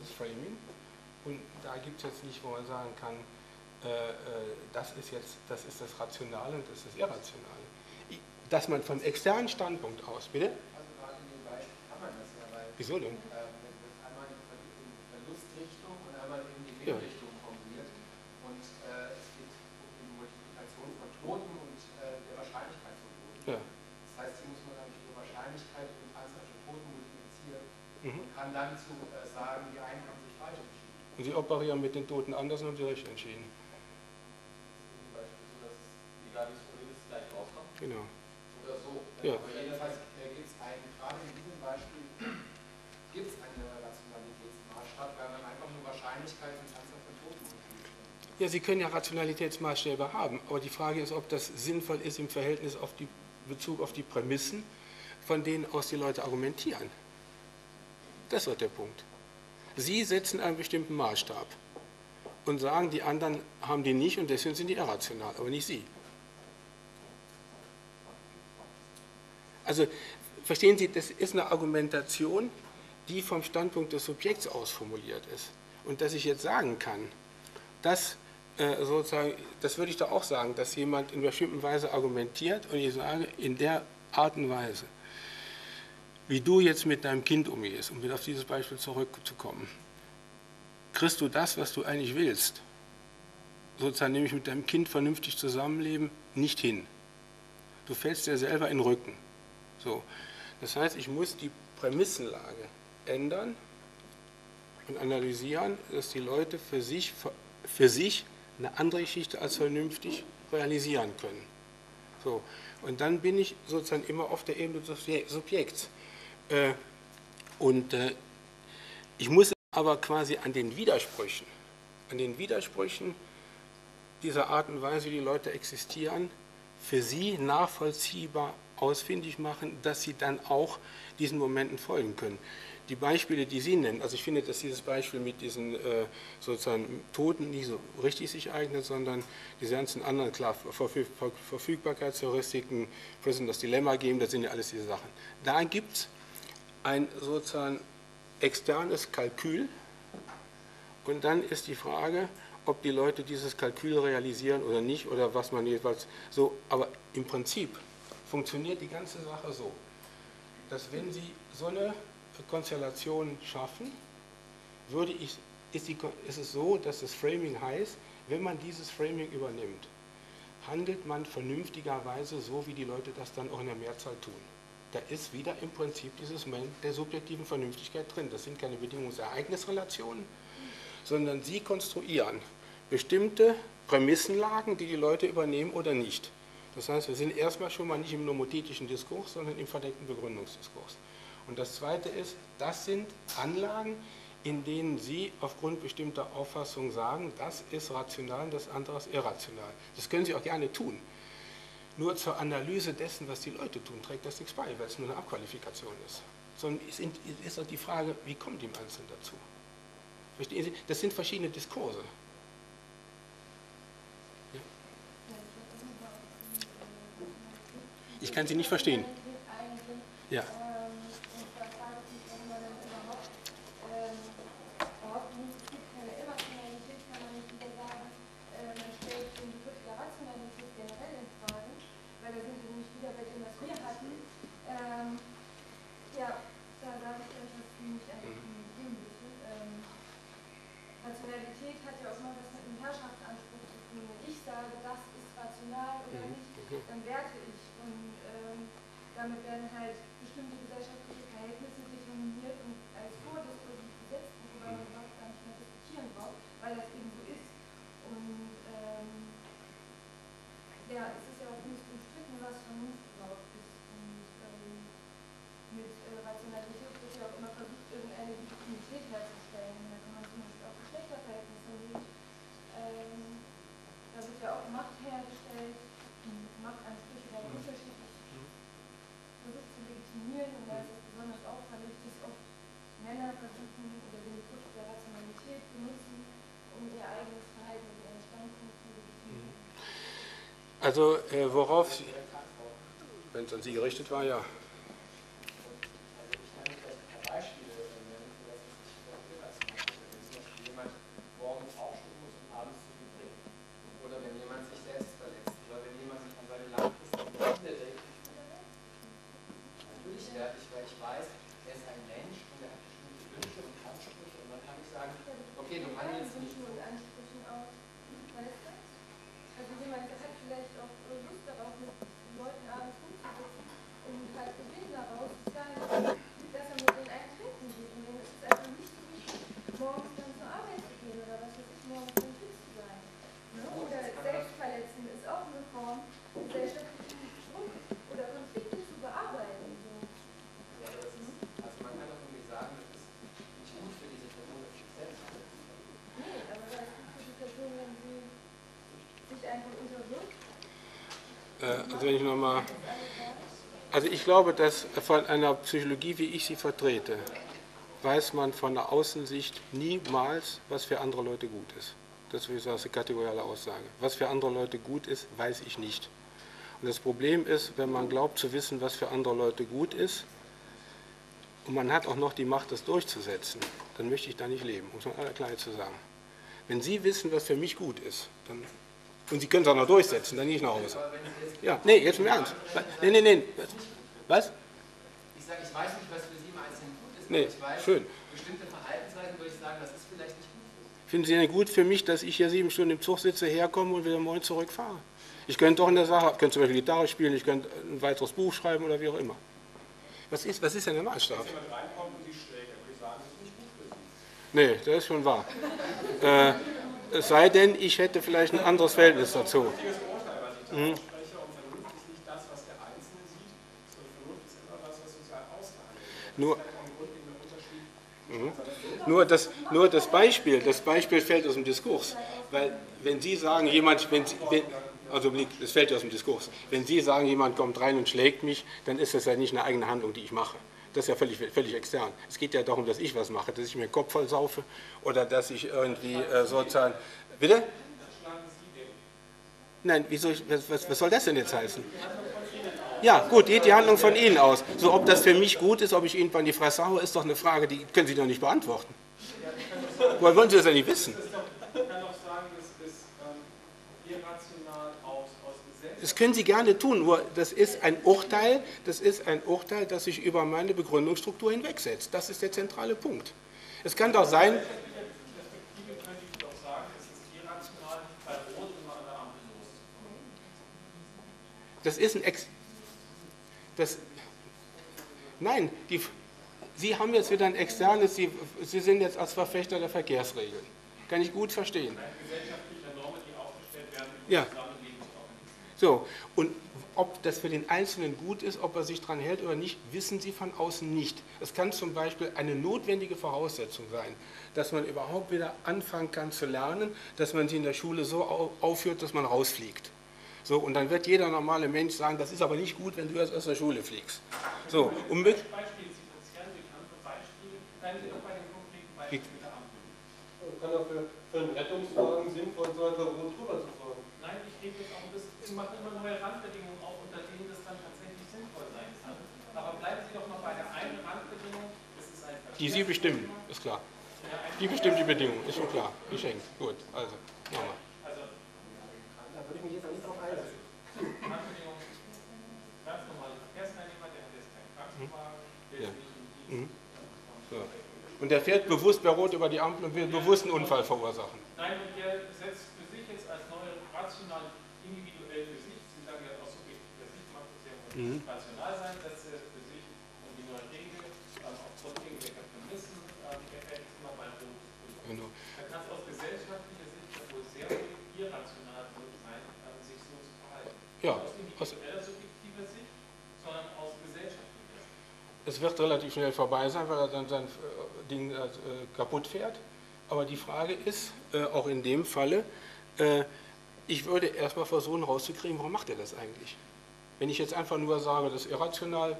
das Framing. Und da gibt es jetzt nicht, wo man sagen kann, äh, äh, das ist jetzt das ist das Rationale und das ist das Irrationale. Dass man vom externen Standpunkt aus, bitte? Also gerade in dem Beispiel kann man das ja, weil Wieso denn? äh, einmal in die Verlustrichtung und einmal in die Gewinnrichtung formuliert und äh, es geht um die Multiplikation von Toten und äh, der Wahrscheinlichkeit von Toten. Ja. Das heißt, hier muss man dann die Wahrscheinlichkeit mit Anzahl von Toten multiplizieren Mhm. und kann dann zu äh, sagen, die einen haben sich falsch entschieden. Und Sie operieren mit den Toten anders und haben Sie richtig entschieden. Zum Beispiel so, dass egal wie es formuliert ist, gleich rauskommt. Genau. Oder so. Ja. Aber jedenfalls äh, gibt es einen, gerade in diesem Beispiel, gibt es einen Rationalitätsmaßstab, weil man einfach nur Wahrscheinlichkeit und Anzahl von Toten. Ja, Sie können ja Rationalitätsmaßstäbe haben, aber die Frage ist, ob das sinnvoll ist im Verhältnis auf die Bezug auf die Prämissen, von denen aus die Leute argumentieren. Das wird der Punkt. Sie setzen einen bestimmten Maßstab und sagen, die anderen haben die nicht und deswegen sind die irrational, aber nicht Sie. Also verstehen Sie, das ist eine Argumentation, die vom Standpunkt des Subjekts aus formuliert ist. Und dass ich jetzt sagen kann, dass äh, sozusagen, das würde ich doch auch sagen, dass jemand in bestimmter Weise argumentiert und ich sage, in der Art und Weise, wie du jetzt mit deinem Kind umgehst, um wieder auf dieses Beispiel zurückzukommen, kriegst du das, was du eigentlich willst, sozusagen nämlich mit deinem Kind vernünftig zusammenleben, nicht hin. Du fällst dir selber in den Rücken. So. Das heißt, ich muss die Prämissenlage ändern und analysieren, dass die Leute für sich, für sich eine andere Geschichte als vernünftig realisieren können. So. Und dann bin ich sozusagen immer auf der Ebene des Subjekts. Äh, und äh, ich muss aber quasi an den Widersprüchen, an den Widersprüchen dieser Art und Weise, wie die Leute existieren, für sie nachvollziehbar ausfindig machen, dass sie dann auch diesen Momenten folgen können. Die Beispiele, die Sie nennen, also ich finde, dass dieses Beispiel mit diesen äh, sozusagen Toten nicht so richtig sich eignet, sondern diese ganzen anderen, klar, Verfüg Verfügbarkeitsheuristiken, das Dilemma geben, das sind ja alles diese Sachen. Da gibt es ein sozusagen externes Kalkül und dann ist die Frage, ob die Leute dieses Kalkül realisieren oder nicht oder was man jedenfalls so, aber im Prinzip funktioniert die ganze Sache so, dass wenn Sie so eine Konstellation schaffen, würde ich, ist, die, ist es so, dass das Framing heißt, wenn man dieses Framing übernimmt, handelt man vernünftigerweise so, wie die Leute das dann auch in der Mehrzahl tun. Da ist wieder im Prinzip dieses Moment der subjektiven Vernünftigkeit drin. Das sind keine Bedingungsereignisrelationen, sondern sie konstruieren bestimmte Prämissenlagen, die die Leute übernehmen oder nicht. Das heißt, wir sind erstmal schon mal nicht im nomothetischen Diskurs, sondern im verdeckten Begründungsdiskurs. Und das Zweite ist, das sind Anlagen, in denen Sie aufgrund bestimmter Auffassungen sagen, das ist rational und das andere ist irrational. Das können Sie auch gerne tun. Nur zur Analyse dessen, was die Leute tun, trägt das nichts bei, weil es nur eine Abqualifikation ist. Sondern es ist auch die Frage, wie kommt im Einzelnen dazu? Verstehen Sie? Das sind verschiedene Diskurse. Ja. Ich kann Sie nicht verstehen. Ja. questions Also äh, worauf, wenn es an Sie gerichtet war, ja. Also ich kann vielleicht ein paar Beispiele nennen, für das es sich irrational Okay, du seinen handelst nicht. Wünschen und Ansprüchen aus. Weißt du? Also jemand der hat vielleicht auch äh, Lust darauf, mit Leuten abends rumzusitzen und halt Gewinn daraus zu zahlen, dass er mit denen einen trinken geht. Und dann ist es einfach nicht so wichtig, morgens dann zur Arbeit zu gehen oder was weiß ich, morgens dann fit zu sein. Ne? Oder Selbstverletzen ist auch eine Form, gesellschaftlichen Druck oder Konflikte zu bearbeiten. So. Ja, aber das ist, also man kann doch irgendwie sagen, das ist nicht gut für diese Person, dass sie sich selbst verletzt. Nee, aber da ist gut für die Person, wenn sie sich einfach unterwirft. Äh, also wenn ich nochmal. Also ich glaube, dass von einer Psychologie, wie ich sie vertrete, weiß man von der Außensicht niemals, was für andere Leute gut ist. Das ist eine kategoriale Aussage. Was für andere Leute gut ist, weiß ich nicht. Und das Problem ist, wenn man glaubt zu wissen, was für andere Leute gut ist, und man hat auch noch die Macht, das durchzusetzen, dann möchte ich da nicht leben, muss man klar zu sagen. Wenn Sie wissen, was für mich gut ist, dann, und Sie können es auch noch durchsetzen, dann gehe ich nach Hause. Ja, nee, jetzt im Ernst. Nee, nee, nee. Was? ich sage, ich weiß nicht, was für Sie im Einzelnen gut ist, Nee, aber ich weiß, schön. bestimmte Verhaltensweisen würde ich sagen, das ist vielleicht nicht gut für Sie. Finden Sie denn gut für mich, dass ich hier sieben Stunden im Zug sitze, herkomme und wieder morgen zurückfahre? Ich könnte doch in der Sache, ich könnte zum Beispiel Gitarre spielen, ich könnte ein weiteres Buch schreiben oder wie auch immer. Was ist, was ist denn der Maßstab? Wenn jemand reinkommt und sie schlägt, dann würde ich sagen, das ist nicht gut für sie. Nee, das ist schon wahr. Äh, es sei denn, ich hätte vielleicht ein anderes Verhältnis dazu. Wird. Nur- Unterschied. Nur das, nur das Beispiel, das Beispiel fällt aus dem Diskurs. Weil wenn Sie sagen, jemand, wenn, Sie- wenn, also es fällt aus dem Diskurs. Wenn Sie sagen, jemand kommt rein und schlägt mich, dann ist das ja nicht eine eigene Handlung, die ich mache. Das ist ja völlig, völlig extern. Es geht ja darum, dass ich was mache, dass ich mir den Kopf voll saufe oder dass ich irgendwie äh, sozusagen. Bitte? Nein, wieso, was, was, soll das denn jetzt heißen? Ja, gut, geht die Handlung von Ihnen aus. So, ob das für mich gut ist, ob ich Ihnen die Fresse haue, ist doch eine Frage, die können Sie doch nicht beantworten. Woher wollen Sie das denn nicht wissen? Ich kann auch sagen, das ist ähm, irrational aus, aus Gesetz. Das können Sie gerne tun, nur das ist ein Urteil, das ist ein Urteil, das sich über meine Begründungsstruktur hinwegsetzt. Das ist der zentrale Punkt. Es kann doch sein, das ist ein Ex. Das, nein, die, Sie haben jetzt wieder ein externes, Sie, Sie sind jetzt als Verfechter der Verkehrsregeln. Kann ich gut verstehen. Ja. So, und ob das für den Einzelnen gut ist, ob er sich daran hält oder nicht, wissen Sie von außen nicht. Es kann zum Beispiel eine notwendige Voraussetzung sein, dass man überhaupt wieder anfangen kann zu lernen, dass man sie in der Schule so au- aufführt, dass man rausfliegt. So, und dann wird jeder normale Mensch sagen, das ist aber nicht gut, wenn du erst aus der Schule fliegst. So, und mit, Ampel. Kann auch für, einen Rettungswagen sinnvoll sein, Rot drüber zu fahren. Nein, ich gebe jetzt auch ein bisschen, Sie machen immer neue Randbedingungen auf, unter denen das dann tatsächlich sinnvoll sein kann. Aber bleiben Sie doch mal bei der einen Randbedingung, das ist ein die Sie bestimmen, ist klar. Die bestimmt die Bedingungen, ist schon klar. Geschenkt. Gut, also, nochmal. Also, Da würde ich mich jetzt auch nicht drauf einlassen. Randbedingung, ganz normale Verkehrsteilnehmer, der hat jetzt keinen Krankenwagen, der ist nicht in Mhm. So. Und der fährt bewusst bei Rot über die Ampel und will bewusst einen Unfall verursachen. Nein, und der setzt für sich jetzt als neue rational individuell für sich, Sie sagen ja aus subjektiver Sicht macht es ja Mhm. rational sein, setzt er für sich um die neue Regel, ähm, aufgrund irgendwelcher Prämissen, ähm, der fährt jetzt immer bei Rot. Genau. Da kann es aus gesellschaftlicher Sicht ja wohl sehr irrational sein, ähm, sich so zu verhalten. Ja, aus aus- individueller subjektiver Sicht, sondern aus gesellschaftlicher Sicht. Es wird relativ schnell vorbei sein, weil er dann sein äh, Ding äh, kaputt fährt. Aber die Frage ist, äh, auch in dem Falle, äh, ich würde erstmal versuchen rauszukriegen, warum macht er das eigentlich? Wenn ich jetzt einfach nur sage, das ist irrational,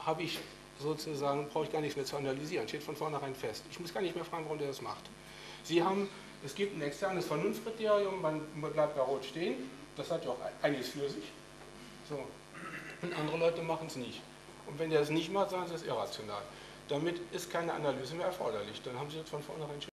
habe ich sozusagen, brauche ich gar nichts mehr zu analysieren, steht von vornherein fest. Ich muss gar nicht mehr fragen, warum der das macht. Sie haben, es gibt ein externes Vernunftkriterium, man bleibt bei Rot stehen, das hat ja auch einiges für sich. So. Und andere Leute machen es nicht. Und wenn der es nicht macht, sagen sie, es ist irrational. Damit ist keine Analyse mehr erforderlich. Dann haben sie jetzt von vornherein schon